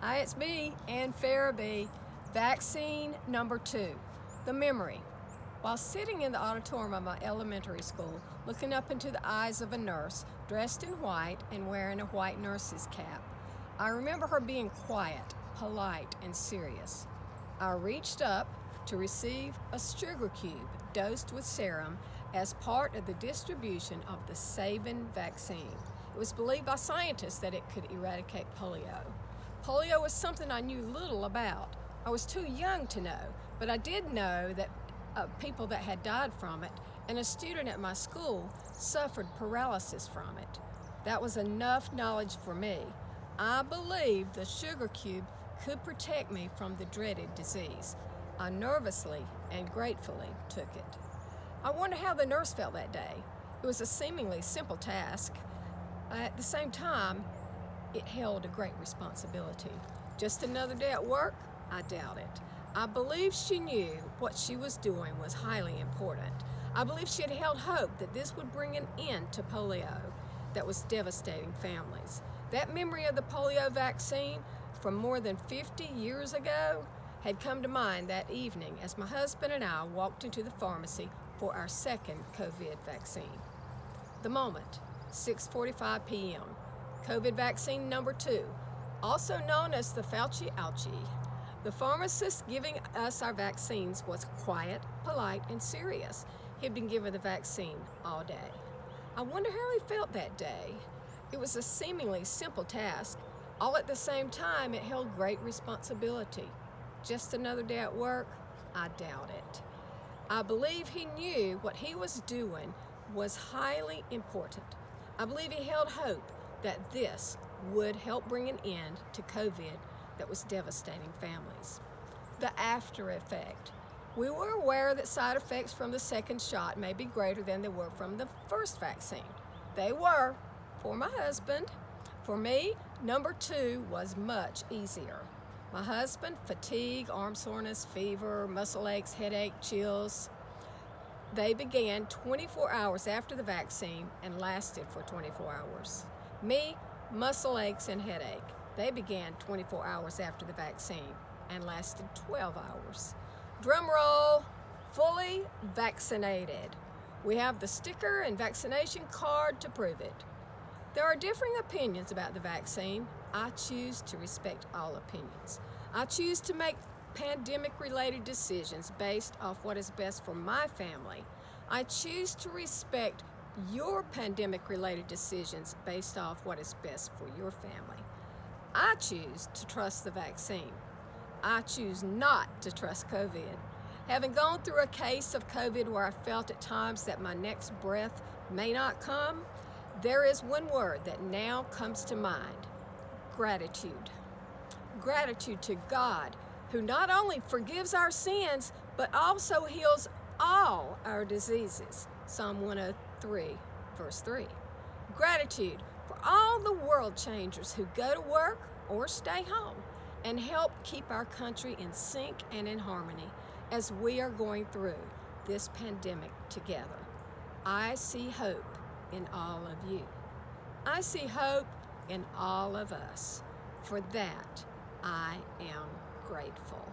Hi, it's me, Ann Farabee. Vaccine number two, the memory. While sitting in the auditorium of my elementary school, looking up into the eyes of a nurse dressed in white and wearing a white nurse's cap, I remember her being quiet, polite, and serious. I reached up to receive a sugar cube dosed with serum as part of the distribution of the Sabin vaccine. It was believed by scientists that it could eradicate polio. Polio was something I knew little about. I was too young to know, but I did know that uh, people that had died from it, and a student at my school suffered paralysis from it. That was enough knowledge for me. I believed the sugar cube could protect me from the dreaded disease. I nervously and gratefully took it. I wonder how the nurse felt that day. It was a seemingly simple task. At the same time, it held a great responsibility. Just another day at work? I doubt it. I believe she knew what she was doing was highly important. I believe she had held hope that this would bring an end to polio that was devastating families. That memory of the polio vaccine from more than 50 years ago had come to mind that evening as my husband and I walked into the pharmacy for our second COVID vaccine. The moment, 6.45 p.m. COVID vaccine number two, also known as the Fauci ouchie. The pharmacist giving us our vaccines was quiet, polite, and serious. He'd been given the vaccine all day. I wonder how he felt that day. It was a seemingly simple task. All at the same time, it held great responsibility. Just another day at work? I doubt it. I believe he knew what he was doing was highly important. I believe he held hope that this would help bring an end to COVID that was devastating families. The after effect. We were aware that side effects from the second shot may be greater than they were from the first vaccine. They were for my husband. For me, number two was much easier. My husband, fatigue, arm soreness, fever, muscle aches, headache, chills. They began 24 hours after the vaccine and lasted for 24 hours. Me, muscle aches and headache. They began 24 hours after the vaccine and lasted 12 hours. Drum roll, fully vaccinated. We have the sticker and vaccination card to prove it. There are differing opinions about the vaccine. I choose to respect all opinions. I choose to make pandemic related decisions based off what is best for my family. I choose to respect your pandemic related decisions based off what is best for your family. I choose to trust the vaccine. I choose not to trust COVID. Having gone through a case of COVID where I felt at times that my next breath may not come, there is one word that now comes to mind gratitude. Gratitude to God, who not only forgives our sins, but also heals all our diseases. Psalm 103, verse 3. Gratitude for all the world changers who go to work or stay home and help keep our country in sync and in harmony as we are going through this pandemic together. I see hope in all of you. I see hope in all of us. For that, I am grateful.